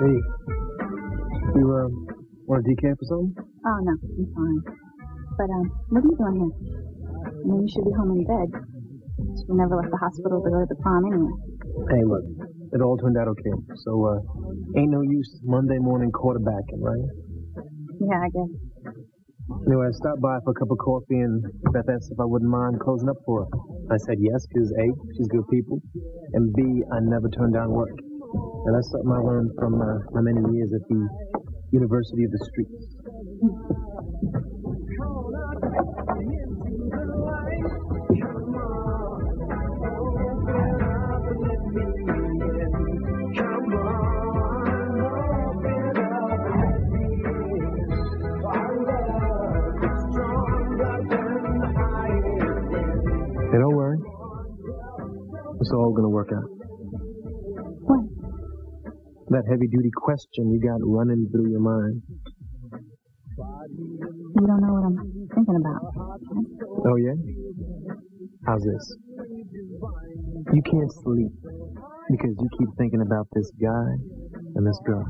Hey, you uh, want a decaf or something? Oh, no, I'm fine. But, um, what are you doing here? I mean, you should be home in bed. You never left the hospital to go to the prom anyway. Hey, look, it all turned out okay. So, uh, ain't no use Monday morning quarterbacking, right? Yeah, I guess. Anyway, I stopped by for a cup of coffee and Beth asked if I wouldn't mind closing up for her. I said yes, because A, she's good people, and B, I never turn down work. And that's something I learned from uh, my many years at the University of the Streets. Hey, don't worry. It's all gonna work out. That heavy duty question you got running through your mind. You don't know what I'm thinking about. Oh, yeah? How's this? You can't sleep because you keep thinking about this guy and this girl.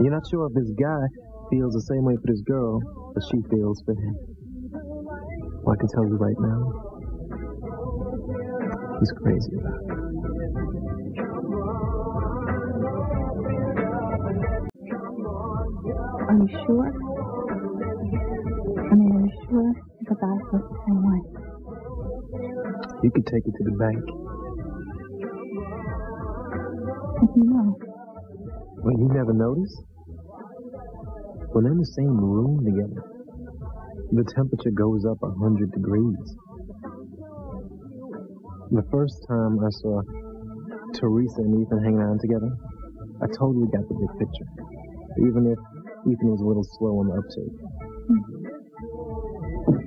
You're not sure if this guy feels the same way for this girl as she feels for him. Well, I can tell you right now, he's crazy about her. Are you sure? I mean, are you sure the guy feels the same way? You could take it to the bank. How do you know? Well, you never noticed? When they're in the same room together, the temperature goes up a hundred degrees. The first time I saw Theresa and Ethan hanging out together, I totally got the big picture. Even if Ethan was a little slow on the uptake.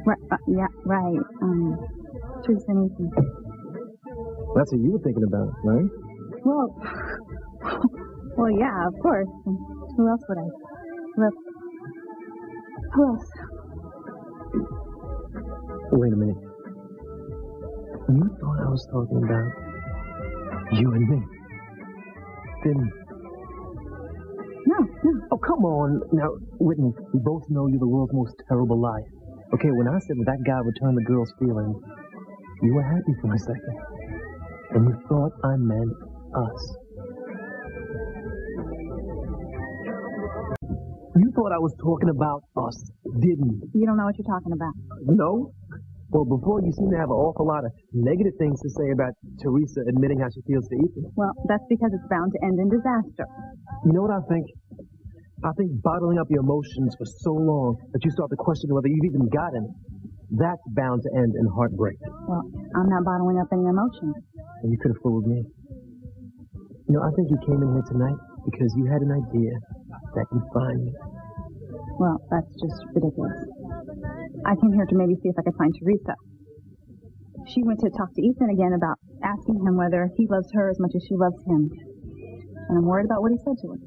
Right, uh, yeah, right. Um, Theresa and Ethan. That's what you were thinking about, right? Well, well, yeah, of course. Who else would I? Who else? Who else? Wait a minute. You thought I was talking about you and me. No. Oh, come on. Now, Whitney, we both know you're the world's most terrible liar. Okay, when I said that guy returned the girl's feelings, you were happy for a second. And you thought I meant us. You thought I was talking about us, didn't you? You don't know what you're talking about. No? Well, before you seem to have an awful lot of negative things to say about Theresa admitting how she feels to Ethan. Well, that's because it's bound to end in disaster. You know what I think? I think bottling up your emotions for so long that you start to question whether you've even got any. That's bound to end in heartbreak. Well, I'm not bottling up any emotions. And you could have fooled me. You know, I think you came in here tonight because you had an idea that you'd find me. Well, that's just ridiculous. I came here to maybe see if I could find Theresa. She went to talk to Ethan again about asking him whether he loves her as much as she loves him. And I'm worried about what he said to her.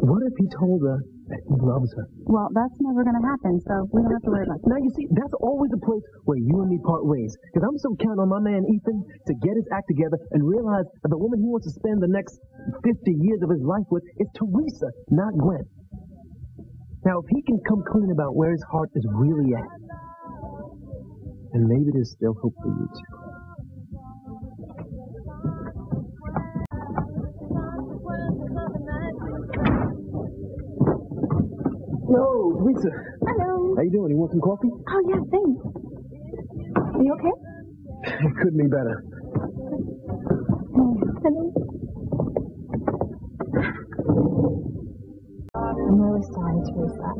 What if he told her that he loves her? Well, that's never going to happen, so we don't have to worry about that. Now, you see, that's always a place where you and me part ways. Because I'm so counting on my man Ethan to get his act together and realize that the woman he wants to spend the next 50 years of his life with is Theresa, not Gwen. Now, if he can come clean about where his heart is really at, then maybe there's still hope for you too. No, Theresa. Hello. How you doing? You want some coffee? Oh, yeah, thanks. Are you okay? It couldn't be better. Hello. I'm really sorry, Theresa.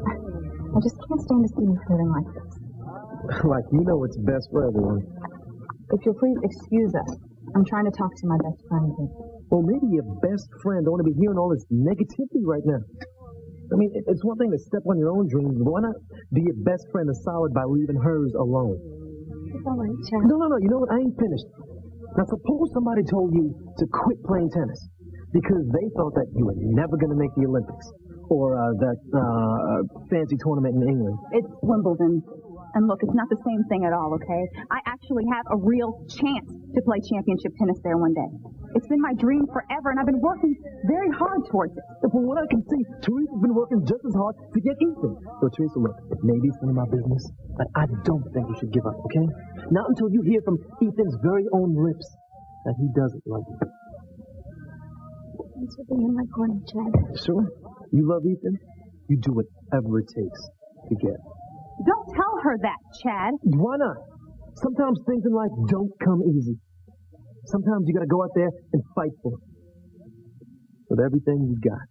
I just can't stand to see you feeling like this. like you know what's best for everyone. If you'll please excuse us, I'm trying to talk to my best friend again. Well, maybe your best friend don't want to be hearing all this negativity right now. I mean, it's one thing to step on your own dreams, but why not be your best friend a solid by leaving hers alone? No, no, no. You know what? I ain't finished. Now, suppose somebody told you to quit playing tennis because they thought that you were never going to make the Olympics or uh, that uh, fancy tournament in England. It's Wimbledon. And look, it's not the same thing at all, okay? I actually have a real chance to play championship tennis there one day. It's been my dream forever, and I've been working very hard towards it. And From what I can see, Theresa's been working just as hard to get Ethan. So, Theresa, look, maybe it's none of my business, but I don't think you should give up, okay? Not until you hear from Ethan's very own lips that he doesn't love you. Thanks for being in my corner, Chad. Sure. You love Ethan? You do whatever it takes to get. Don't tell her that, Chad. Why not? Sometimes things in life don't come easy. Sometimes you gotta go out there and fight for it. With everything you got.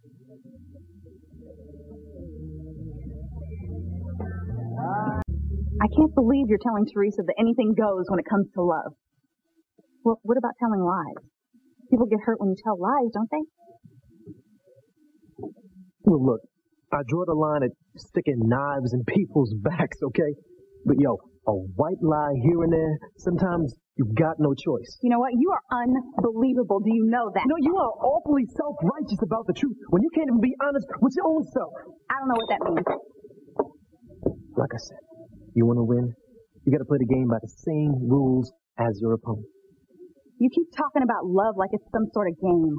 I can't believe you're telling Theresa that anything goes when it comes to love. Well, what about telling lies? People get hurt when you tell lies, don't they? Well, look, I draw the line at sticking knives in people's backs, okay? But yo, a white lie here and there, sometimes you've got no choice. You know what? You are unbelievable. Do you know that? No, you are awfully self-righteous about the truth when you can't even be honest with your own self. I don't know what that means. Like I said, you want to win, you got to play the game by the same rules as your opponent. You keep talking about love like it's some sort of game.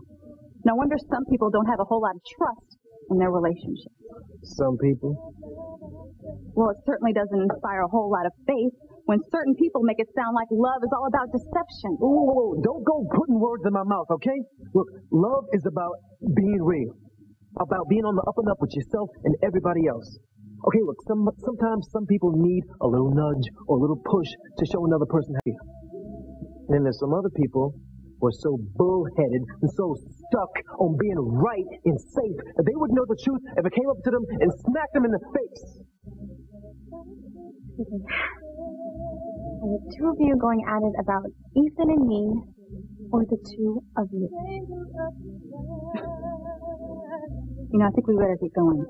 No wonder some people don't have a whole lot of trust in their relationships. Some people. Well, it certainly doesn't inspire a whole lot of faith when certain people make it sound like love is all about deception. Whoa, whoa, whoa, don't go putting words in my mouth, okay? Look, love is about being real, about being on the up and up with yourself and everybody else. Okay, look, some, sometimes some people need a little nudge or a little push to show another person how And then there's some other people who are so bullheaded and so stuck on being right and safe that they wouldn't know the truth if it came up to them and smacked them in the face. Are the two of you going at it about Ethan and me, or the two of you? You know, I think we better get going.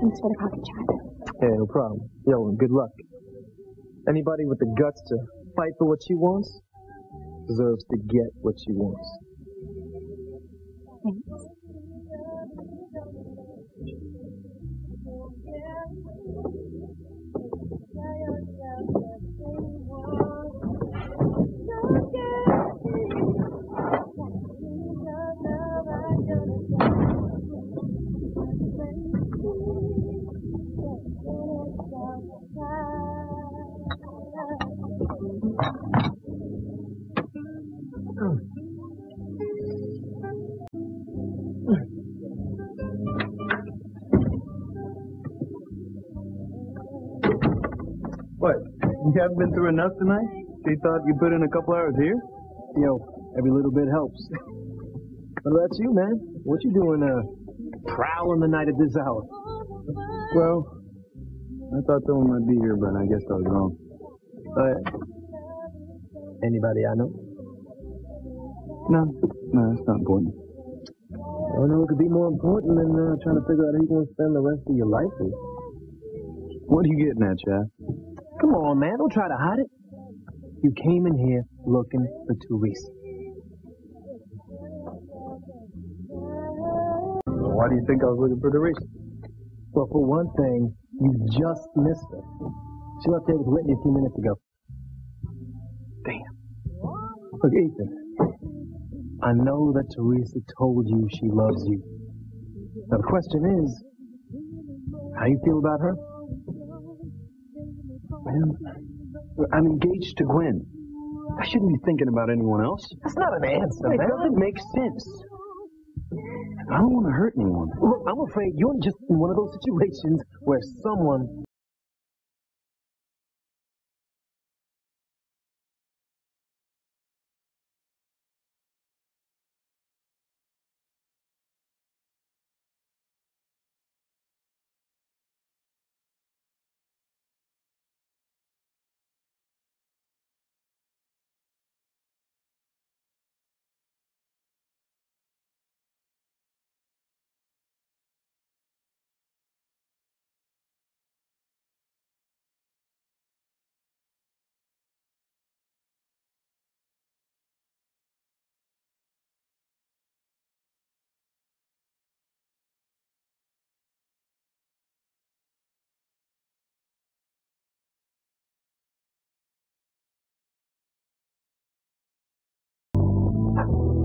Thanks for the coffee, Chad. Yeah, no problem. Yo, good luck. Anybody with the guts to fight for what she wants deserves to get what she wants. Thanks. Haven't been through enough tonight? She thought you put in a couple hours here? Yo, every little bit helps. what about you, man? What you doing, uh, prowling the night at this hour? Well, I thought someone might be here, but I guess I was wrong. Uh, anybody I know? No, no, that's not important. I don't know it could be more important than uh, trying to figure out who you're going to spend the rest of your life with. What are you getting at, Chad? Come on, man. Don't try to hide it. You came in here looking for Theresa. Why do you think I was looking for Theresa? Well, for one thing, you just missed her. She left here with Whitney a few minutes ago. Damn. Look, Ethan. I know that Theresa told you she loves you. Now, the question is, how you feel about her? Well, I'm engaged to Gwen. I shouldn't be thinking about anyone else. That's not an answer, It man. doesn't make sense. I don't want to hurt anyone. Look, I'm afraid you're just in one of those situations where someone Oh,